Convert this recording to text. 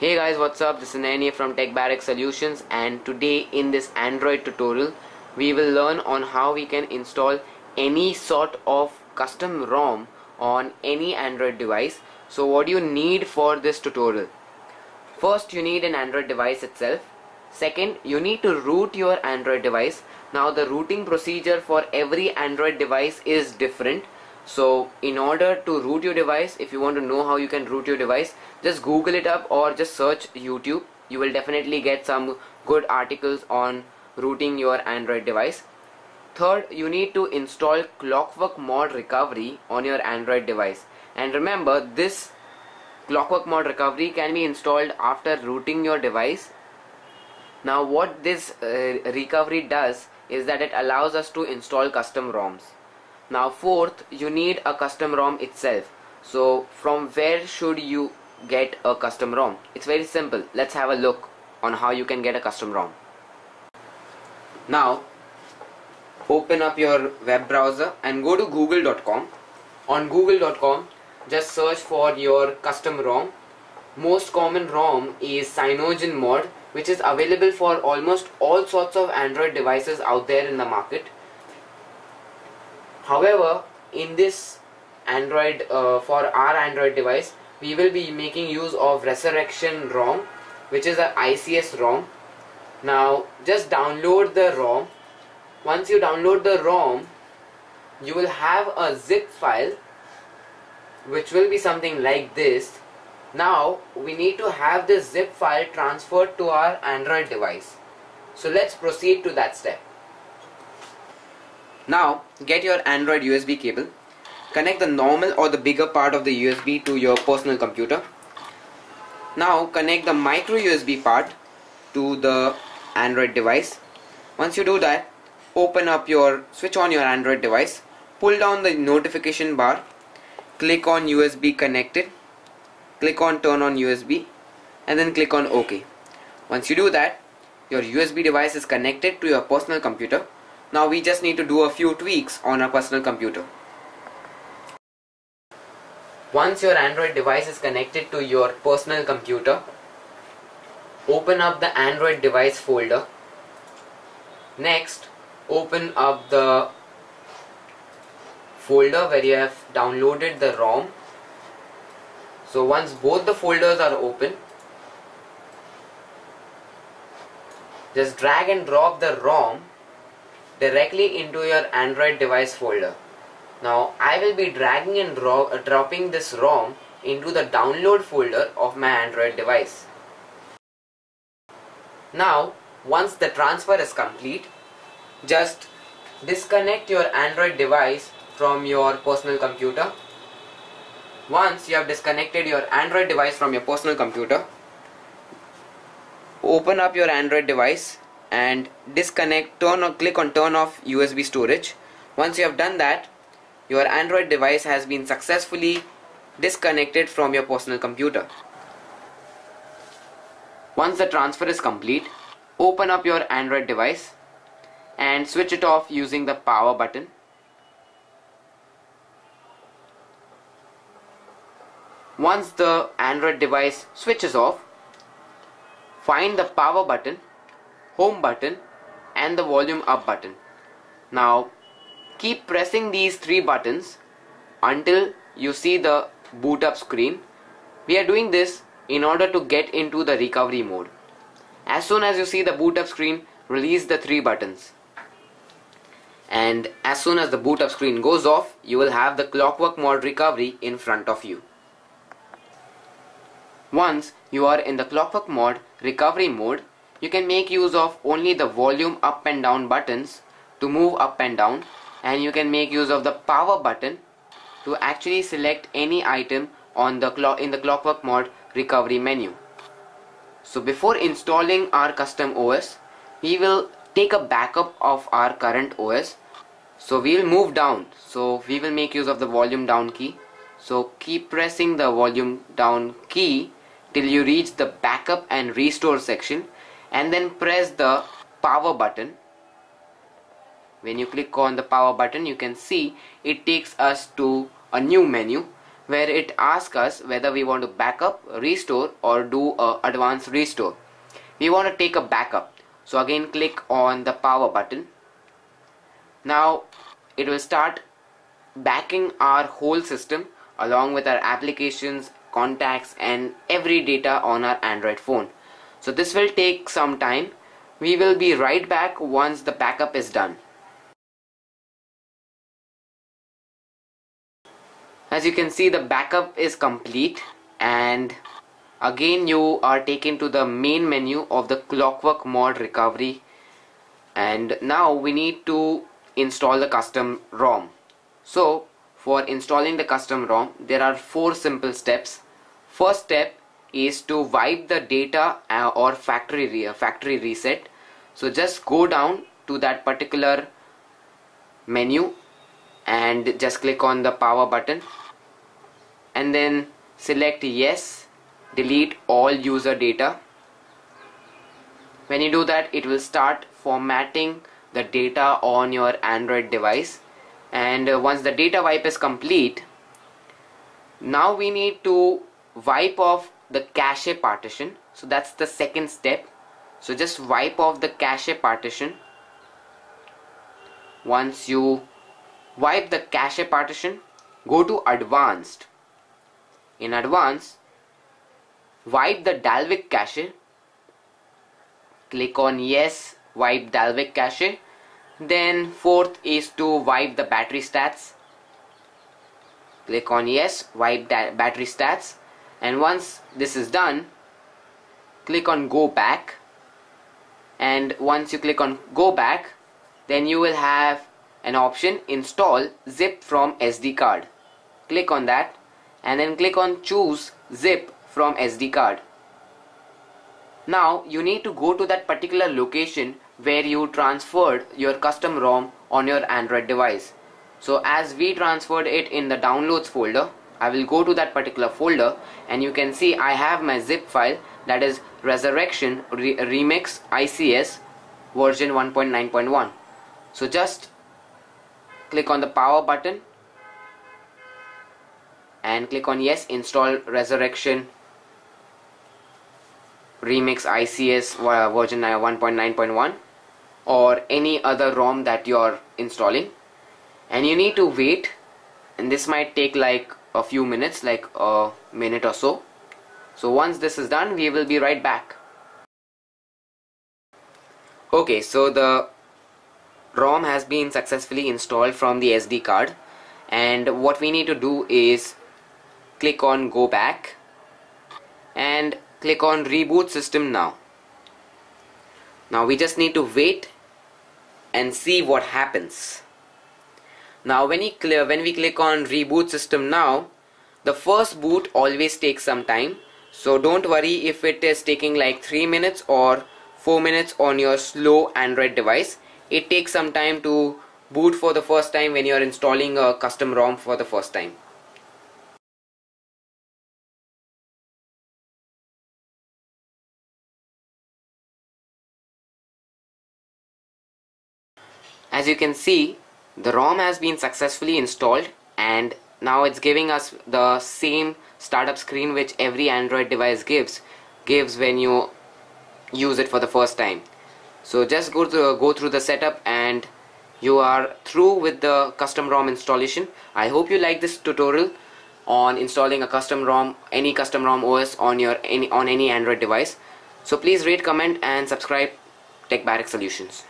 Hey guys what's up? This is Nani from TechBarrack Solutions and today in this Android tutorial we will learn on how we can install any sort of custom ROM on any Android device. So what do you need for this tutorial? First you need an Android device itself. Second you need to root your Android device. Now the rooting procedure for every Android device is different so in order to root your device if you want to know how you can root your device just google it up or just search youtube. You will definitely get some good articles on rooting your android device. Third you need to install clockwork mod recovery on your android device. And remember this clockwork mod recovery can be installed after rooting your device. Now what this uh, recovery does is that it allows us to install custom ROMs now fourth you need a custom ROM itself. So from where should you get a custom ROM? It's very simple. Let's have a look on how you can get a custom ROM. Now open up your web browser and go to google.com on google.com just search for your custom ROM. Most common ROM is CyanogenMod which is available for almost all sorts of Android devices out there in the market However, in this Android, uh, for our Android device, we will be making use of Resurrection ROM, which is a ICS ROM. Now, just download the ROM. Once you download the ROM, you will have a zip file, which will be something like this. Now, we need to have this zip file transferred to our Android device. So let's proceed to that step. Now get your Android USB cable, connect the normal or the bigger part of the USB to your personal computer. Now connect the micro USB part to the Android device. Once you do that, open up your switch on your Android device, pull down the notification bar, click on USB connected, click on turn on USB and then click on OK. Once you do that, your USB device is connected to your personal computer now we just need to do a few tweaks on our personal computer. Once your Android device is connected to your personal computer, open up the Android device folder. Next, open up the folder where you have downloaded the ROM. So once both the folders are open, just drag and drop the ROM directly into your Android device folder. Now I will be dragging and dro uh, dropping this ROM into the download folder of my Android device. Now once the transfer is complete, just disconnect your Android device from your personal computer. Once you have disconnected your Android device from your personal computer, open up your Android device and disconnect turn or click on turn off USB storage. Once you have done that your Android device has been successfully disconnected from your personal computer. Once the transfer is complete open up your Android device and switch it off using the power button. Once the Android device switches off find the power button home button and the volume up button. Now keep pressing these three buttons until you see the boot up screen. We are doing this in order to get into the recovery mode. As soon as you see the boot up screen, release the three buttons. And as soon as the boot up screen goes off, you will have the clockwork mod recovery in front of you. Once you are in the clockwork mod recovery mode, you can make use of only the volume up and down buttons to move up and down and you can make use of the power button to actually select any item on the in the clockwork mod recovery menu. So before installing our custom OS, we will take a backup of our current OS. So we will move down. So we will make use of the volume down key. So keep pressing the volume down key till you reach the backup and restore section and then press the power button when you click on the power button you can see it takes us to a new menu where it asks us whether we want to backup, restore or do a advanced restore. We want to take a backup. So again click on the power button. Now it will start backing our whole system along with our applications, contacts and every data on our Android phone. So this will take some time. We will be right back once the backup is done. As you can see the backup is complete and again you are taken to the main menu of the clockwork mod recovery and now we need to install the custom ROM. So for installing the custom ROM there are four simple steps. First step is to wipe the data uh, or factory re factory reset. So just go down to that particular menu and just click on the power button. And then select yes delete all user data. When you do that it will start formatting the data on your Android device. And uh, once the data wipe is complete now we need to wipe off the cache partition. So that's the second step. So just wipe off the cache partition. Once you wipe the cache partition go to advanced. In advanced wipe the Dalvik cache click on yes wipe Dalvik cache then fourth is to wipe the battery stats. Click on yes wipe battery stats and once this is done click on go back. And once you click on go back then you will have an option install zip from SD card. Click on that and then click on choose zip from SD card. Now you need to go to that particular location where you transferred your custom ROM on your Android device. So as we transferred it in the downloads folder I will go to that particular folder and you can see I have my zip file that is resurrection Re remix ICS version 1.9.1 so just click on the power button and click on yes install resurrection remix ICS version 1.9.1 or any other ROM that you're installing. And you need to wait and this might take like a few minutes like a minute or so. So once this is done we will be right back. Okay so the ROM has been successfully installed from the SD card. And what we need to do is click on go back and click on reboot system now. Now we just need to wait and see what happens now when we, clear, when we click on reboot system now, the first boot always takes some time. So don't worry if it is taking like 3 minutes or 4 minutes on your slow Android device. It takes some time to boot for the first time when you are installing a custom ROM for the first time. As you can see, the ROM has been successfully installed and now it's giving us the same startup screen which every Android device gives gives when you use it for the first time. So just go through go through the setup and you are through with the custom ROM installation. I hope you like this tutorial on installing a custom ROM any custom ROM OS on your any on any Android device. So please rate comment and subscribe Tech Barrack Solutions